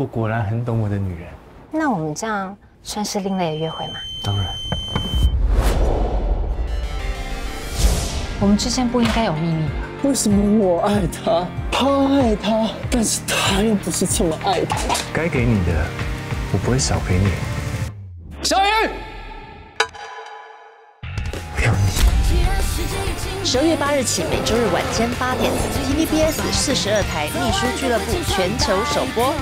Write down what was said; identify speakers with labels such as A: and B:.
A: 我果然很懂我的女人。
B: 那我们这样算是另类的约会吗？
A: 当然，
B: 我们之间不应该有秘密吧？
C: 为什么我爱他，他爱他，但是他又不是这么爱他？
A: 该给你的，我不会少给你。小雨，我要你。
D: 十二月八日起，每周日晚间八点，TVBS 四十二台秘书俱乐部全球首播。